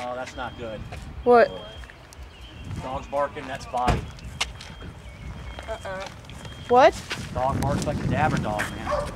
Oh, that's not good. What? Dog's barking, that's body. Uh. Uh. What? Dog barks like a dabber dog, man.